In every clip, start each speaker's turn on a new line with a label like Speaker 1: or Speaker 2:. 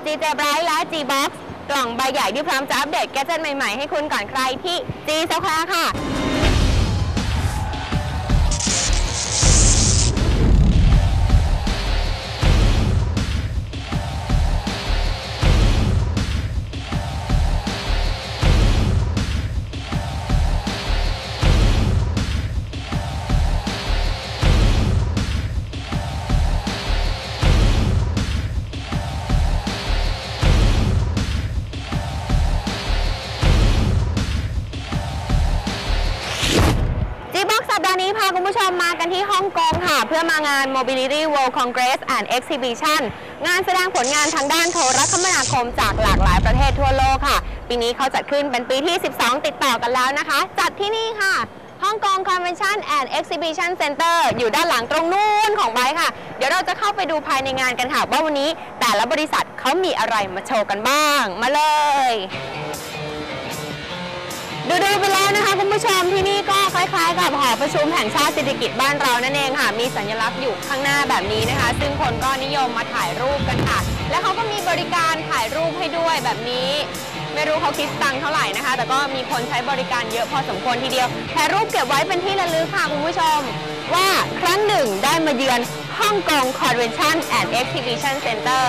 Speaker 1: กับ GJ Bright และ G Box กล่องใบใหญ่ที่พร้อมจะอัปเดตแกดเจิตใหม่ ๆ ให้คุณก่อนใครที่ G Square ค่ะ คุณผู้ชมมากันที่ฮ่องกงค่ะ เพื่อมางาน Mobility World Congress and Exhibition งานแสดงผลงานทางด้านโทรคมนาคมจากหลากหลายประเทศทั่วโลกค่ะ ปีนี้เขาจัดขึ้นเป็นปีที่ 12 ติดต่อกันแล้วนะคะ จัดที่นี่ค่ะฮ่องกง Convention and Exhibition Center อยู่ด้านหลังตรงนู้นของไบค่ะ เดี๋ยวเราจะเข้าไปดูภายในงานกันค่ะ ว่าวันนี้แต่ละบริษัทเขามีอะไรมาโชว์กันบ้าง มาเลย ดูๆไปแล้วนะคะคุณผู้ชมที่นี่ คล้ายๆกับหอประชุมแห่งชาติเศรษฐกิจบ้านเรานั่นเองค่ะ มีสัญลักษณ์อยู่ข้างหน้าแบบนี้นะคะ ซึ่งคนก็นิยมมาถ่ายรูปกันค่ะ และเขาก็มีบริการถ่ายรูปให้ด้วยแบบนี้ ไม่รู้เขาคิดตังค์เท่าไหร่นะคะ แต่ก็มีคนใช้บริการเยอะพอสมควรทีเดียวถ่ายรูปเก็บไว้เป็นที่ระลึกค่ะคุณผู้ชม ว่าครั้งหนึ่งได้มาเยือนฮ่องกง Convention and Exhibition Center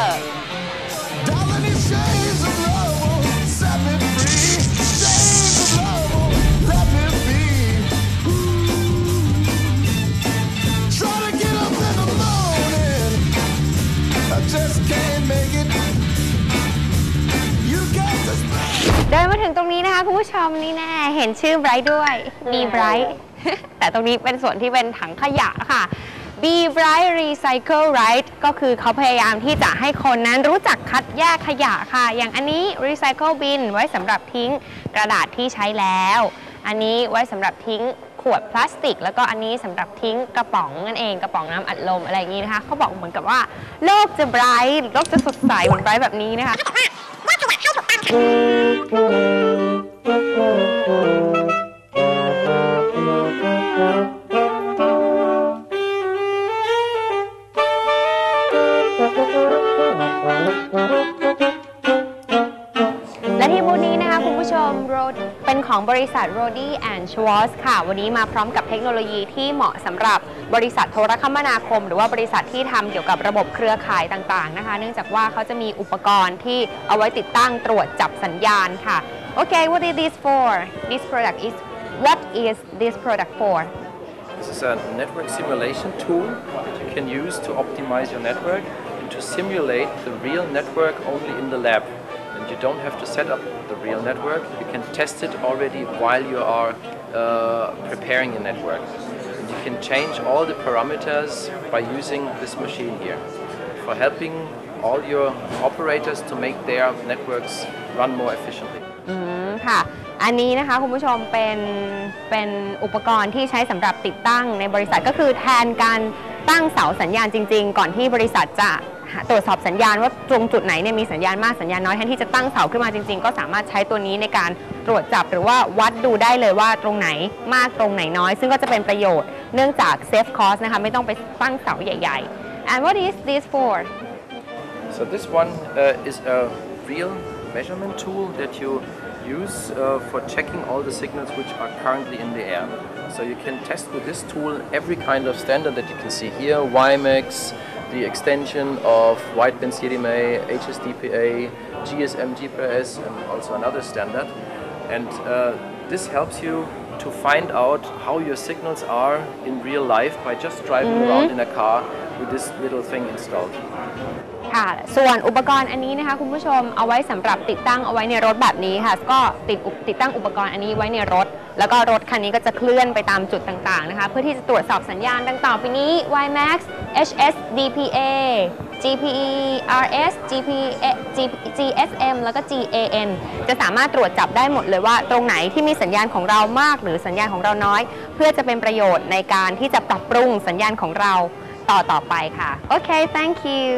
Speaker 1: เดินมาถึงตรงนี้นะคะคุณผู้ชมนี่แน่เห็นชื่อไบรท์ด้วย B Bright แต่ตรงนี้เป็นส่วนที่เป็นถังขยะค่ะ B Bright Recycle Right ก็คือเขาพยายามที่จะให้คนนั้นรู้จักคัดแยกขยะค่ะ อย่างอันนี้ Recycle Bin ไว้สำหรับทิ้งกระดาษที่ใช้แล้ว อันนี้ไว้สำหรับทิ้ง ขวดพลาสติก แล้วก็อันนี้สำหรับทิ้งกระป๋องนั่นเองกระป๋องน้ำอัดลมอะไรอย่างนี้นะคะเขาบอกเหมือนกับว่า โลกจะไบรท์โลกจะสดใสเหมือนไบรท์แบบนี้นะคะและ ของบริษัท r o d y and Schwartz ค่ะ วันนี้มาพร้อมกับเทคโนโลยีที่เหมาะสำหรับบริษัทโทรคมนาคม หรือว่าบริษัทที่ทำเกี่ยวกับระบบเครือข่ายต่างๆนะคะ เนื่องจากว่าเขาจะมีอุปกรณ์ที่เอาไว้ติดตั้งตรวจจับสัญญาณค่ะโอเค what is this for this product is what is this product for
Speaker 2: This is a network simulation tool that you can use to optimize your network and to simulate the real network only in the lab. And you don't have to set up the real network, you can test it already while you are uh, preparing your network. And you can change all the parameters by using this machine here for helping all your operators to make their networks run more efficiently.
Speaker 1: อืมค่ะ อันนี้นะคะคุณผู้ชมเป็นเป็นอุปกรณ์ที่ใช้สำหรับติดตั้งในบริษัทก็คือแทนการตั้งเสาสัญญาณจริง ๆ ก่อนที่บริษัทจะหา ตรวจสอบสัญญาณว่าตรงจุดไหนเนี่ยมีสัญญาณมากสัญญาณน้อยแทนที่จะตั้งเสาขึ้นมาจริงๆ ก็สามารถใช้ตัวนี้ในการตรวจจับหรือว่าวัดดูได้เลยว่าตรงไหนมากตรงไหนน้อย ซึ่งก็จะเป็นประโยชน์เนื่องจากเซฟคอสนะคะไม่ต้องไปตั้งเสาใหญ่ๆ and what is this for
Speaker 2: So this one uh, is a real measurement tool that you use uh, for checking all the signals which are currently in the air. So you can test with this tool every kind of standard that you can see here, WiMAX, the extension of wideband CDMA, HSDPA, GSM GPS, and also another standard. And uh, this helps you to find out how your signals are in real life by just driving around in a car with this little thing installed.
Speaker 1: ค่ะ ส่วนอุปกรณ์อันนี้นะคะคุณผู้ชมเอาไว้สำหรับติดตั้งเอาไว้ในรถแบบนี้ค่ะ ก็ติดติดตั้งอุปกรณ์อันนี้ไว้ในรถ แล้วก็รถคันนี้ก็จะเคลื่อนไปตามจุดต่างๆนะคะ เพื่อที่จะตรวจสอบสัญญาณดังต่อไปนี้ WiMAX HS DPA GPE RS GPA GSM แล้วก็ GAN จะสามารถตรวจจับได้หมดเลยว่า ตรงไหนที่มีสัญญาณของเรามาก หรือสัญญาณของเราน้อย เพื่อจะเป็นประโยชน์ในการที่จะปรับปรุงสัญญาณของเรา ต่อต่อไปค่ะ โอเค thank you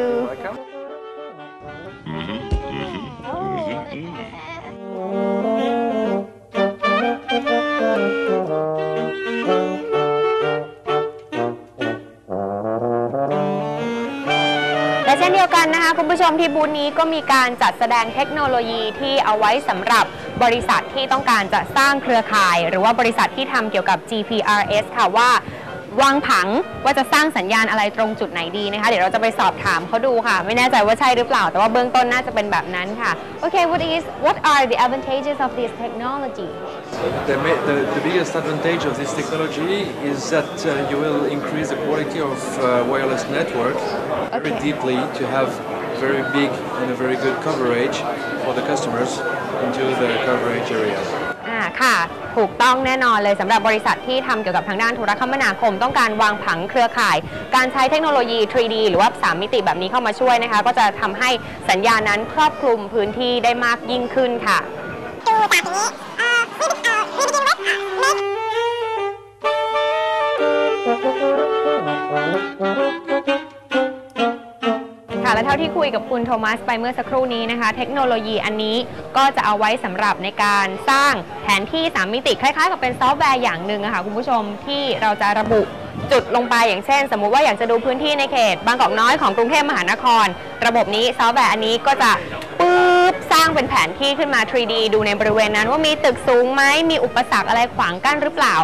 Speaker 1: และและเช่นเดียวกันนะคะ คุณผู้ชมที่บูธนี้ก็มีการจัดแสดงเทคโนโลยีที่เอาไว้สำหรับบริษัทที่ต้องการจะสร้างเครือข่าย หรือว่าบริษัทที่ทำเกี่ยวกับ GPRS ค่ะว่า วางผังว่าจะสร้างสัญญาณอะไรตรงจุดไหนดีนะคะ เดี๋ยวเราจะไปสอบถามเขาดูค่ะ ไม่แน่ใจว่าใช่หรือเปล่า แต่ว่าเบื้องต้นน่าจะเป็นแบบนั้นค่ะโอเค what is what are the advantages of this technology
Speaker 3: The, ma- the, the biggest advantage of this technology is that uh, you will increase the quality of uh, wireless network very
Speaker 1: Okay.
Speaker 3: deeply to have very big and a very good coverage for the customers into the coverage areas.
Speaker 1: ค่ะ ถูกต้องแน่นอนเลยสำหรับบริษัทที่ทำเกี่ยวกับทางด้านโทรคมนาคม ต้องการวางผังเครือข่าย การใช้เทคโนโลยี 3D หรือว่า 3 มิติแบบนี้เข้ามาช่วยนะคะ ก็จะทำให้สัญญาณนั้นครอบคลุมพื้นที่ได้มากยิ่งขึ้นค่ะ ดูแบบนี้าที่คุยกับคุณโทมัสไปเมื่อสักครู่นี้นะคะ เทคโนโลยีอันนี้ก็จะเอาไว้สำหรับในการสร้างแผนที่ 3 มิติคล้ายๆ กับเป็นซอฟต์แวร์อย่างหนึ่งนะค่ะคุณผู้ชมที่เราจะระบุจุดลงไปอย่างเช่น สมมุติว่าอยากจะดูพื้นที่ในเขต บางกอกน้อยของกรุงเทพมหานคร ระบบนี้ซอฟต์แวร์อันนี้ก็จะ ปุ๊บสร้างเป็นแผนที่ขึ้นมา 3D ดูในบริเวณนั้นว่ามีตึกสูงไหมมีอุปสรรคอะไรขวางกั้นหรือเปล่า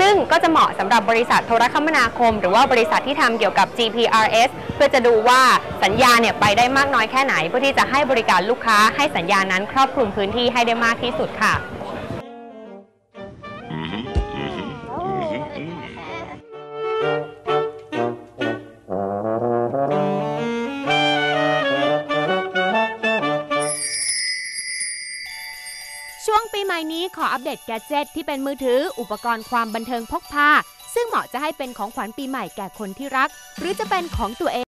Speaker 1: ซึ่งก็จะเหมาะสำหรับบริษัทโทรคมนาคม หรือว่าบริษัทที่ทำเกี่ยวกับ GPRS เพื่อจะดูว่าสัญญาณเนี่ยไปได้มากน้อยแค่ไหน เพื่อที่จะให้บริการลูกค้าให้สัญญาณนั้นครอบคลุมพื้นที่ให้ได้มากที่สุดค่ะ
Speaker 4: วงปีใหม่นี้ขออัปเดตแกเจิตที่เป็นมือถืออุปกรณ์ความบันเทิงพกพาซึ่งเหมาะจะให้เป็นของขวัญปีใหม่แก่คนที่รัก หรือจะเป็นของตัวเอง